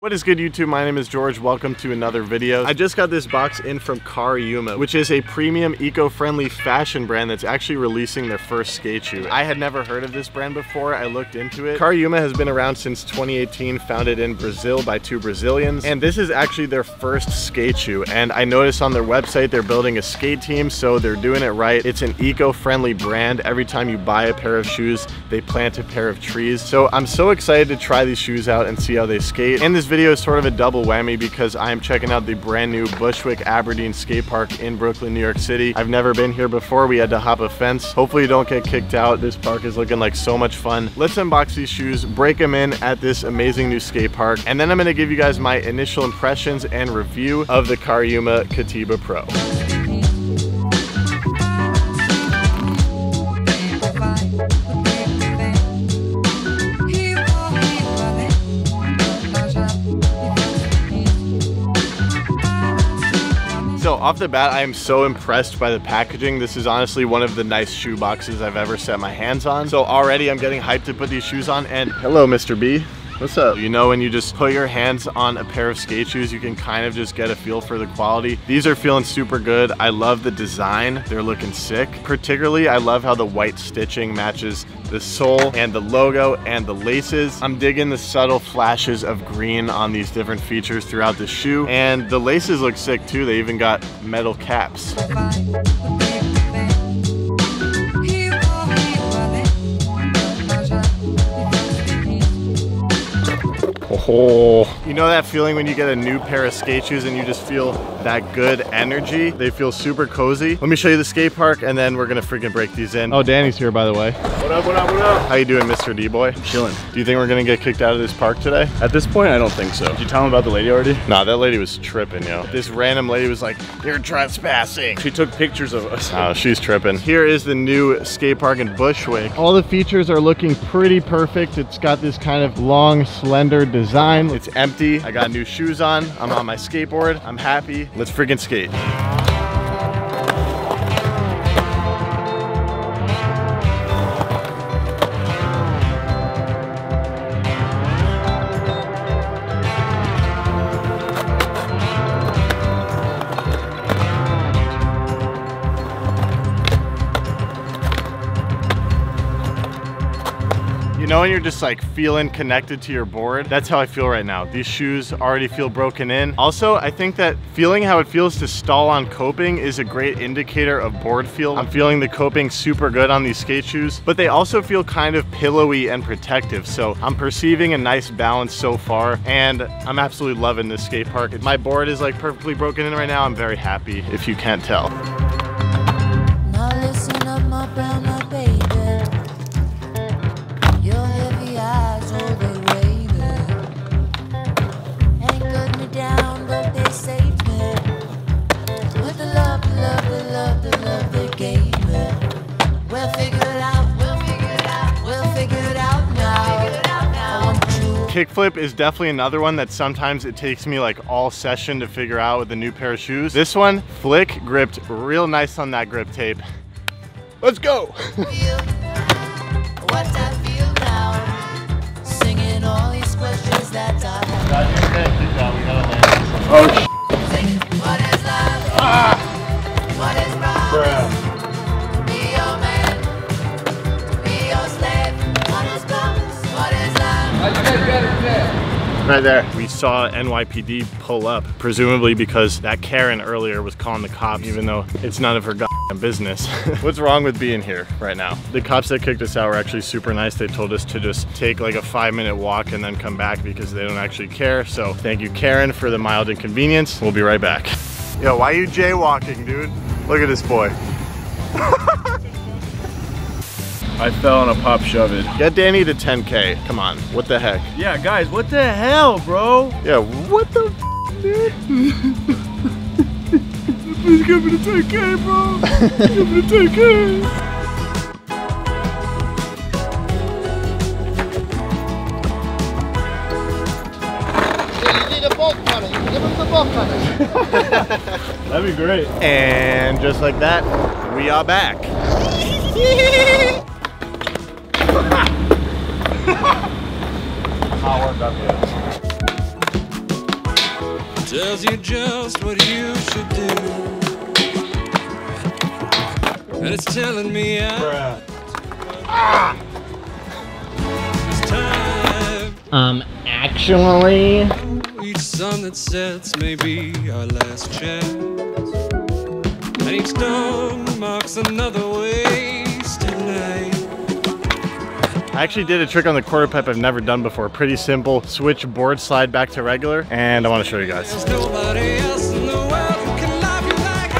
What is good YouTube? My name is George. Welcome to another video. I just got this box in from Cariuma, which is a premium eco-friendly fashion brand that's actually releasing their first skate shoe. I had never heard of this brand before. I looked into it. Cariuma has been around since 2018, founded in Brazil by two Brazilians, and this is actually their first skate shoe. And I noticed on their website they're building a skate team, so they're doing it right. It's an eco-friendly brand. Every time you buy a pair of shoes, they plant a pair of trees. So I'm so excited to try these shoes out and see how they skate. And this video is sort of a double whammy because I am checking out the brand new Bushwick Aberdeen skate park in Brooklyn, New York City. I've never been here before. We had to hop a fence. Hopefully you don't get kicked out. This park is looking like so much fun. Let's unbox these shoes, break them in at this amazing new skate park, and then I'm gonna give you guys my initial impressions and review of the Cariuma Catiba Pro. So off the bat, I am so impressed by the packaging. This is honestly one of the nice shoe boxes I've ever set my hands on. So already I'm getting hyped to put these shoes on and hello, Mr. B. What's up? You know when you just put your hands on a pair of skate shoes, you can kind of just get a feel for the quality. These are feeling super good. I love the design. They're looking sick. Particularly, I love how the white stitching matches the sole and the logo and the laces. I'm digging the subtle flashes of green on these different features throughout the shoe. And the laces look sick too. They even got metal caps. Oh. You know that feeling when you get a new pair of skate shoes and you just feel that good energy? They feel super cozy. Let me show you the skate park and then we're gonna freaking break these in. Oh, Danny's here by the way. What up, what up, what up? How you doing, Mr. D-Boy? Chilling. Do you think we're gonna get kicked out of this park today? At this point, I don't think so. Did you tell him about the lady already? Nah, that lady was tripping, yo. This random lady was like, you're trespassing. She took pictures of us. Oh, she's tripping. Here is the new skate park in Bushwick. All the features are looking pretty perfect. It's got this kind of long, slender design. It's empty. I got new shoes on. I'm on my skateboard. I'm happy. Let's freaking skate. When you're just like feeling connected to your board? That's how I feel right now. These shoes already feel broken in. Also, I think that feeling how it feels to stall on coping is a great indicator of board feel. I'm feeling the coping super good on these skate shoes, but they also feel kind of pillowy and protective. So I'm perceiving a nice balance so far and I'm absolutely loving this skate park. My board is like perfectly broken in right now. I'm very happy if you can't tell. Kickflip is definitely another one that sometimes it takes me like all session to figure out with a new pair of shoes. This one, flick gripped real nice on that grip tape. Let's go. right there. We saw NYPD pull up, presumably because that Karen earlier was calling the cops, even though it's none of her goddamn business. What's wrong with being here right now? The cops that kicked us out were actually super nice. They told us to just take like a five minute walk and then come back because they don't actually care. So thank you, Karen, for the mild inconvenience. We'll be right back. Yo, why are you jaywalking, dude? Look at this boy. I fell on a pop shove it. Get Danny to 10K. Come on, what the heck? Yeah, guys, what the hell, bro? Yeah, what the f dude? Please give me the 10K, bro. give me the 10K. Danny need a ball punny. Give him the ball punny. That'd be great. And just like that, we are back. Not worked up yet. tells you just what you should do. And it's telling me I, time. Um, actually, Each sun that sets may be our last chance. And each dawn marks another wasted night. I actually did a trick on the quarter pipe I've never done before. Pretty simple. Switch board slide back to regular, and I want to show you guys. There's nobody else in the world who can love you like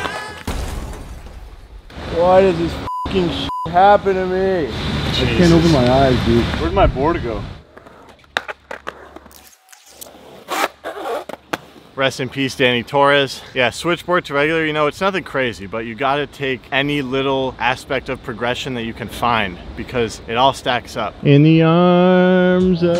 I Why does this fucking shit happen to me? I can't open my eyes, dude. Where'd my board go? Rest in peace, Danny Torres. Yeah, switchboard to regular, you know, it's nothing crazy, but you gotta take any little aspect of progression that you can find because it all stacks up. In the arms of...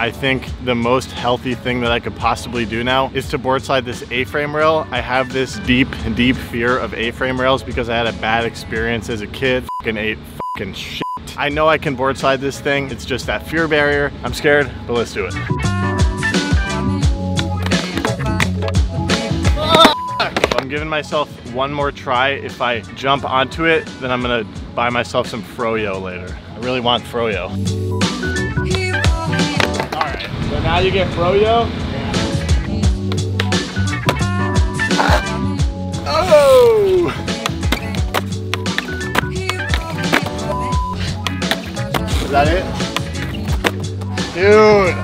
I think the most healthy thing that I could possibly do now is to board slide this A-frame rail. I have this deep, deep fear of A-frame rails because I had a bad experience as a kid. Fucking ate fucking shit. I know I can board slide this thing. It's just that fear barrier. I'm scared, but let's do it. I'm giving myself one more try. If I jump onto it, then I'm gonna buy myself some froyo later. I really want froyo. All right, so now you get froyo. That it? Dude!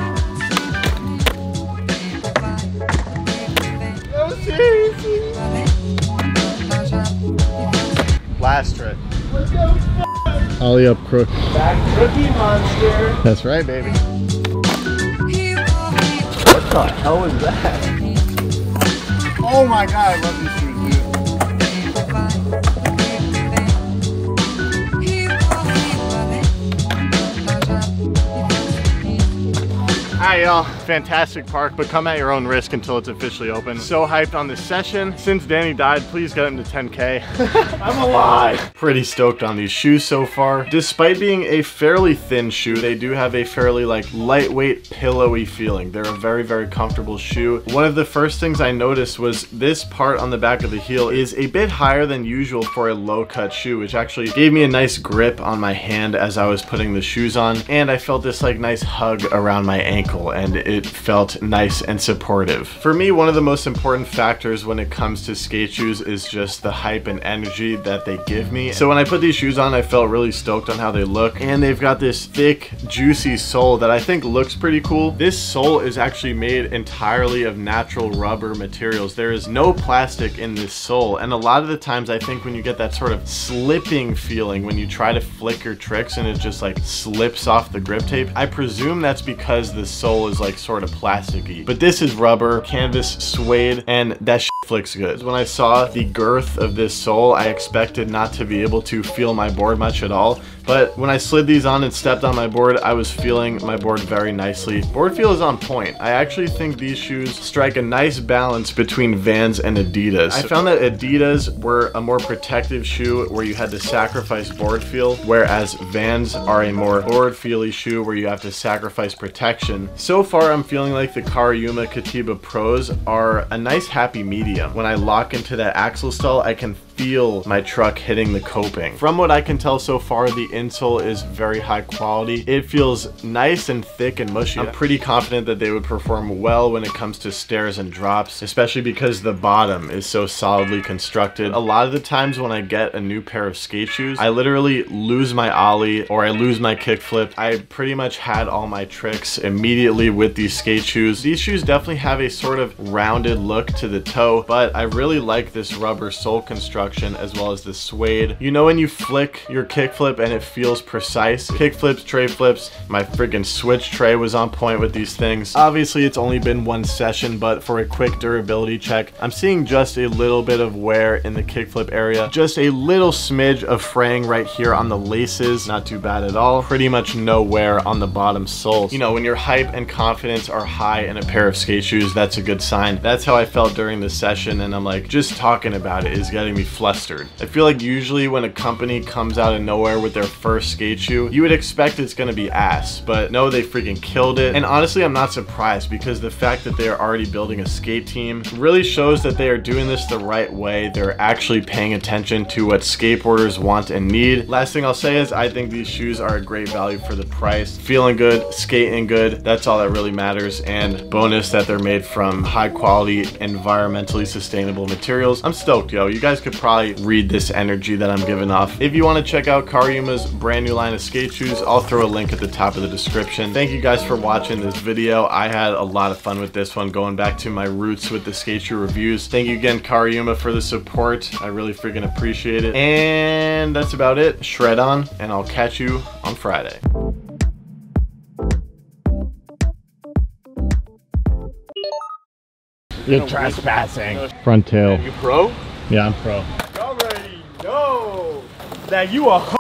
No, seriously? Last trick. Ollie up crook. Back cookie monster. That's right, baby. What the hell is that? Oh my god, I love these Y'all, fantastic park, but come at your own risk until it's officially open. So hyped on this session. Since Danny died, please get him to 10K. I'm alive! Pretty stoked on these shoes so far. Despite being a fairly thin shoe, they do have a fairly like lightweight, pillowy feeling. They're a very, very comfortable shoe. One of the first things I noticed was this part on the back of the heel is a bit higher than usual for a low cut shoe, which actually gave me a nice grip on my hand as I was putting the shoes on. And I felt this like nice hug around my ankle and it felt nice and supportive. For me, one of the most important factors when it comes to skate shoes is just the hype and energy that they give me. So when I put these shoes on, I felt really stoked on how they look. And they've got this thick, juicy sole that I think looks pretty cool. This sole is actually made entirely of natural rubber materials. There is no plastic in this sole. And a lot of the times I think when you get that sort of slipping feeling when you try to flick your tricks and it just like slips off the grip tape, I presume that's because the sole is like sort of plasticky. But this is rubber, canvas, suede, and that flicks good. When I saw the girth of this sole, I expected not to be able to feel my board much at all. But when I slid these on and stepped on my board, I was feeling my board very nicely. Board feel is on point. I actually think these shoes strike a nice balance between Vans and Adidas. I found that Adidas were a more protective shoe where you had to sacrifice board feel, whereas Vans are a more board feely shoe where you have to sacrifice protection. So far, I'm feeling like the Cariuma Catiba Pros are a nice happy medium. When I lock into that axle stall, I can feel my truck hitting the coping. From what I can tell so far, the insole is very high quality. It feels nice and thick and mushy. I'm pretty confident that they would perform well when it comes to stairs and drops, especially because the bottom is so solidly constructed. A lot of the times when I get a new pair of skate shoes, I literally lose my ollie or I lose my kickflip. I pretty much had all my tricks immediately with these skate shoes. These shoes definitely have a sort of rounded look to the toe, but I really like this rubber sole construction as well as the suede. You know when you flick your kickflip and it feels precise? Kickflips, tray flips, my freaking switch tray was on point with these things. Obviously it's only been one session, but for a quick durability check, I'm seeing just a little bit of wear in the kickflip area. Just a little smidge of fraying right here on the laces, not too bad at all. Pretty much no wear on the bottom soles. You know, when your hype and confidence are high in a pair of skate shoes, that's a good sign. That's how I felt during the session and I'm like, just talking about it is getting me flustered. I feel like usually when a company comes out of nowhere with their first skate shoe, you would expect it's gonna be ass, but no, they freaking killed it. And honestly, I'm not surprised because the fact that they are already building a skate team really shows that they are doing this the right way. They're actually paying attention to what skateboarders want and need. Last thing I'll say is I think these shoes are a great value for the price. Feeling good, skating good, that's all that really matters. And bonus that they're made from high quality, environmentally sustainable materials. I'm stoked, yo. You guys could probably read this energy that I'm giving off. If you want to check out Cariuma's brand new line of skate shoes, I'll throw a link at the top of the description. Thank you guys for watching this video. I had a lot of fun with this one, going back to my roots with the skate shoe reviews. Thank you again, Karyuma, for the support. I really freaking appreciate it. And that's about it. Shred on, and I'll catch you on Friday. You're trespassing. Front tail. You pro? Yeah, I'm pro. Already know that you a